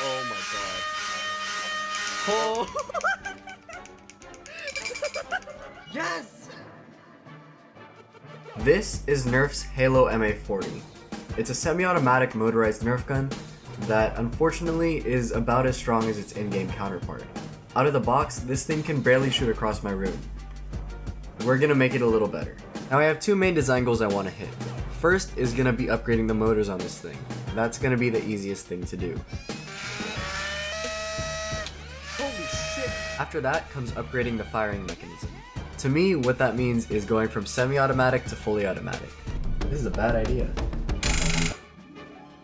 Oh my god. Oh. yes! This is Nerf's Halo MA40. It's a semi-automatic motorized Nerf gun that unfortunately is about as strong as its in-game counterpart. Out of the box, this thing can barely shoot across my room. We're gonna make it a little better. Now I have two main design goals I want to hit. First is gonna be upgrading the motors on this thing. That's gonna be the easiest thing to do. After that comes upgrading the firing mechanism. To me, what that means is going from semi-automatic to fully automatic. This is a bad idea.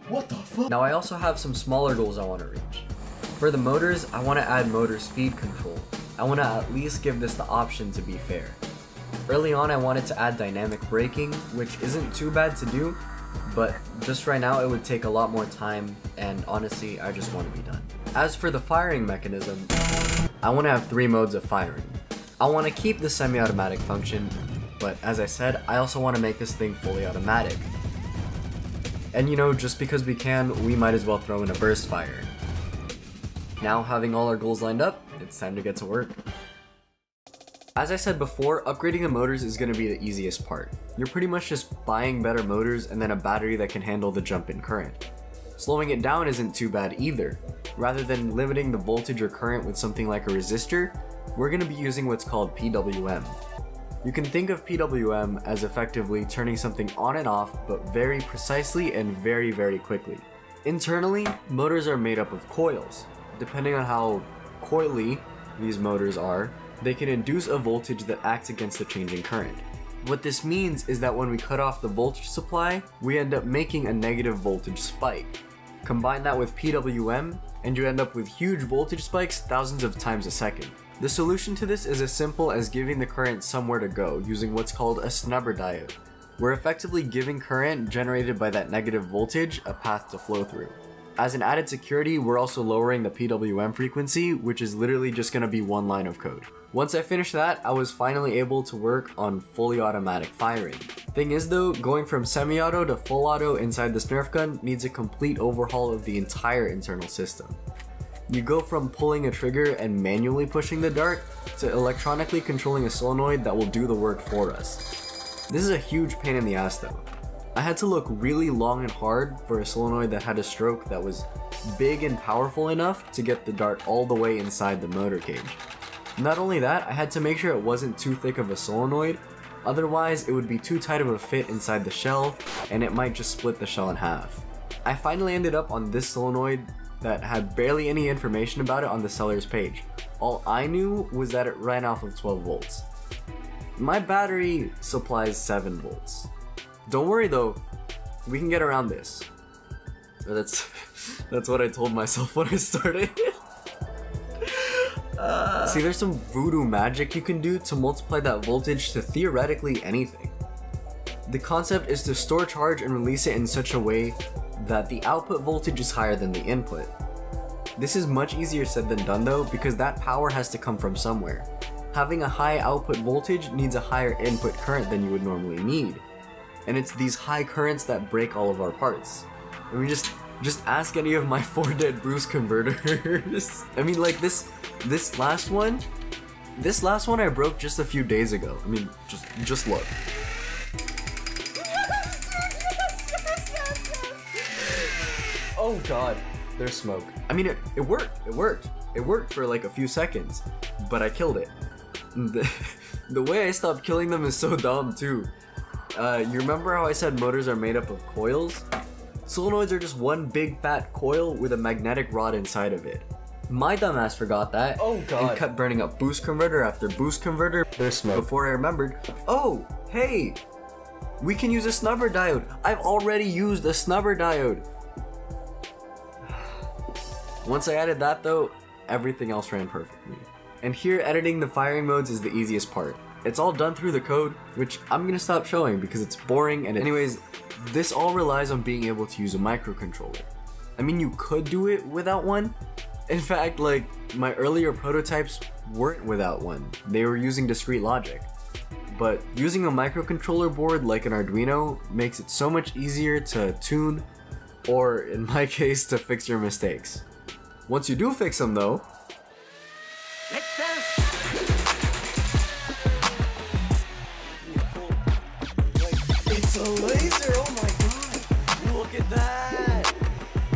What the fuck? Now I also have some smaller goals I want to reach. For the motors, I want to add motor speed control. I want to at least give this the option to be fair. Early on I wanted to add dynamic braking, which isn't too bad to do, but just right now it would take a lot more time and honestly I just want to be done. As for the firing mechanism, I want to have three modes of firing. I want to keep the semi-automatic function, but as I said, I also want to make this thing fully automatic. And you know, just because we can, we might as well throw in a burst fire. Now having all our goals lined up, it's time to get to work. As I said before, upgrading the motors is going to be the easiest part. You're pretty much just buying better motors and then a battery that can handle the jump in current. Slowing it down isn't too bad either. Rather than limiting the voltage or current with something like a resistor, we're going to be using what's called PWM. You can think of PWM as effectively turning something on and off, but very precisely and very very quickly. Internally, motors are made up of coils. Depending on how coily these motors are, they can induce a voltage that acts against the changing current. What this means is that when we cut off the voltage supply, we end up making a negative voltage spike. Combine that with PWM, and you end up with huge voltage spikes thousands of times a second. The solution to this is as simple as giving the current somewhere to go using what's called a snubber diode. We're effectively giving current generated by that negative voltage a path to flow through. As an added security, we're also lowering the PWM frequency, which is literally just to be one line of code. Once I finished that, I was finally able to work on fully automatic firing. Thing is though, going from semi-auto to full auto inside this Nerf gun needs a complete overhaul of the entire internal system. You go from pulling a trigger and manually pushing the dart to electronically controlling a solenoid that will do the work for us. This is a huge pain in the ass though. I had to look really long and hard for a solenoid that had a stroke that was big and powerful enough to get the dart all the way inside the motor cage. Not only that, I had to make sure it wasn't too thick of a solenoid, otherwise it would be too tight of a fit inside the shell and it might just split the shell in half. I finally ended up on this solenoid that had barely any information about it on the seller's page. All I knew was that it ran off of 12 volts. My battery supplies 7 volts. Don't worry though, we can get around this. That's that's what I told myself when I started. uh, see, there's some voodoo magic you can do to multiply that voltage to theoretically anything. The concept is to store charge and release it in such a way that the output voltage is higher than the input. This is much easier said than done though because that power has to come from somewhere. Having a high output voltage needs a higher input current than you would normally need. And it's these high currents that break all of our parts. I mean just just ask any of my four dead boost converters. I mean like this this last one this last one I broke just a few days ago. I mean just just look. Oh god, there's smoke. I mean, it, it worked. It worked. It worked for like a few seconds, but I killed it. The, the way I stopped killing them is so dumb too. Uh, you remember how I said motors are made up of coils? Solenoids are just one big fat coil with a magnetic rod inside of it. My dumbass forgot that. Oh, God. And kept burning up boost converter after boost converter. There's smoke. Before I remembered, oh, hey, we can use a snubber diode. I've already used a snubber diode. Once I added that though, everything else ran perfectly. And here editing the firing modes is the easiest part. It's all done through the code, which I'm gonna stop showing because it's boring and anyways, this all relies on being able to use a microcontroller. I mean you could do it without one. In fact, like, my earlier prototypes weren't without one. They were using discrete logic. But using a microcontroller board like an Arduino makes it so much easier to tune, or in my case, to fix your mistakes. Once you do fix them though, a laser. Oh my god. Look at that.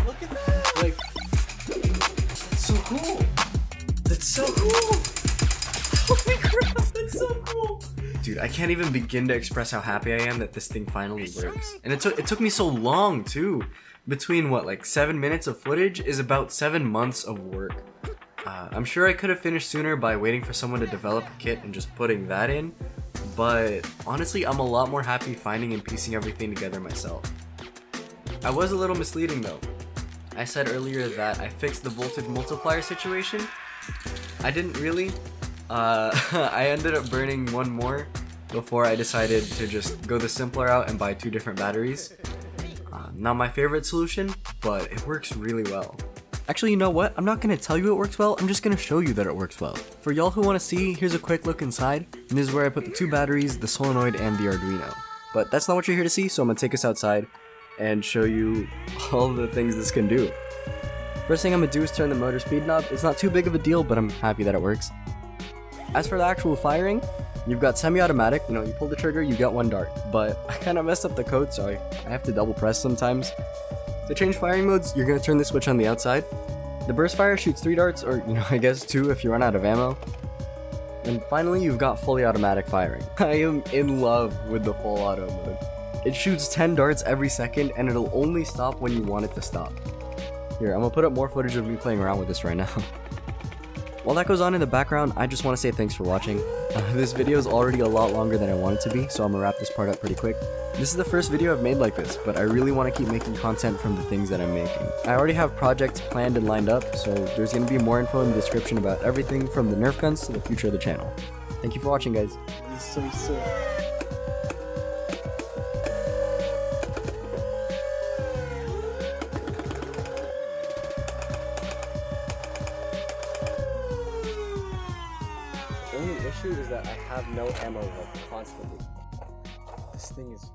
Look at that. like, That's so cool. That's so cool. Holy crap. That's so cool. dude, I can't even begin to express how happy I am that this thing finally works. And it took it took me so long too. Between what, like seven minutes of footage is about seven months of work. Uh, I'm sure I could have finished sooner by waiting for someone to develop a kit and just putting that in, but honestly, I'm a lot more happy finding and piecing everything together myself. I was a little misleading though. I said earlier that I fixed the voltage multiplier situation. I didn't really. Uh, I ended up burning one more before I decided to just go the simpler route and buy two different batteries. Uh, not my favorite solution, but it works really well. Actually, you know what? I'm not gonna tell you it works well, I'm just gonna show you that it works well. For y'all who wanna see, here's a quick look inside. And this is where I put the two batteries, the solenoid, and the Arduino. But that's not what you're here to see, so I'm gonna take us outside and show you all the things this can do. First thing I'm gonna do is turn the motor speed knob. It's not too big of a deal, but I'm happy that it works. As for the actual firing, you've got semi-automatic, you know, you pull the trigger, you get one dart. But I kind of messed up the code, so I, I have to double press sometimes. To change firing modes, you're gonna turn the switch on the outside. The burst fire shoots three darts, or you know, I guess two if you run out of ammo. And finally, you've got fully automatic firing. I am in love with the full auto mode. It shoots 10 darts every second, and it'll only stop when you want it to stop. Here, I'm gonna put up more footage of me playing around with this right now. While that goes on in the background, I just want to say thanks for watching. Uh, this video is already a lot longer than I want it to be, so I'm gonna wrap this part up pretty quick. This is the first video I've made like this, but I really want to keep making content from the things that I'm making. I already have projects planned and lined up, so there's gonna be more info in the description about everything from the Nerf guns to the future of the channel. Thank you for watching, guys. So sick. Issue is that I have no ammo like constantly. This thing is